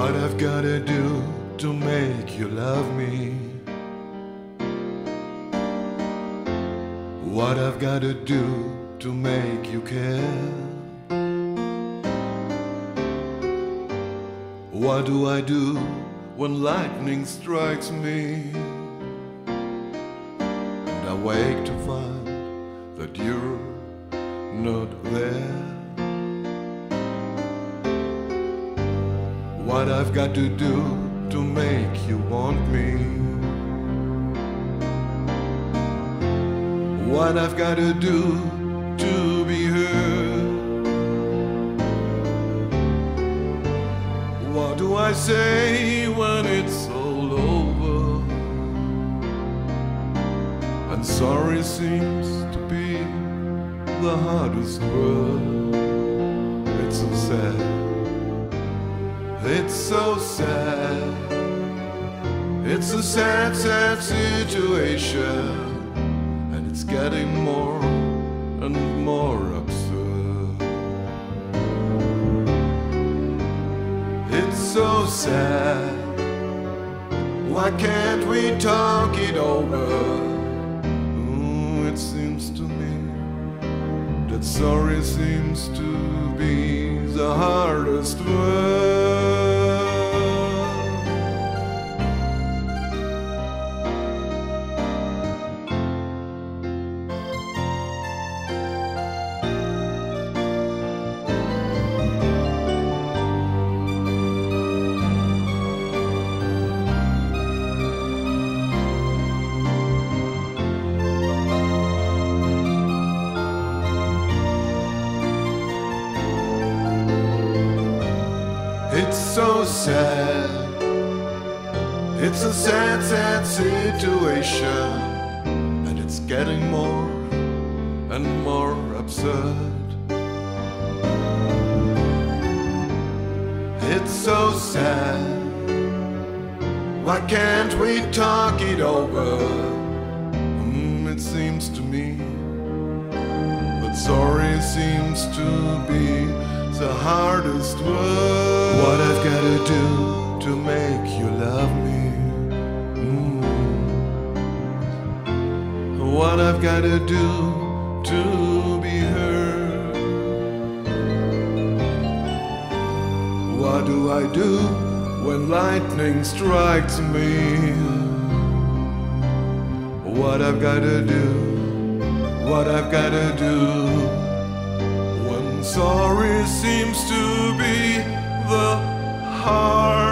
What I've gotta do to make you love me. What I've gotta do to make you care. What do I do when lightning strikes me? And I wake to find that you're not there. What I've got to do to make you want me. What I've got to do to be heard. What do I say when it's all over? And sorry seems to be the hardest word. It's so sad. It's so sad. It's a sad, sad situation. And it's getting more and more absurd. It's so sad. Why can't we talk it over? Ooh, it seems to me that sorry seems to be the hardest word. It's so sad. It's a sad, sad situation. And it's getting more and more absurd. It's so sad. Why can't we talk it over? Mm, it seems to me that sorry seems to be the hardest word. What I've got to do to make you love me. Mm. What I've got to do to be heard. What do I do when lightning strikes me? What I've got to do, what I've got to do. When sorry seems to be the hardest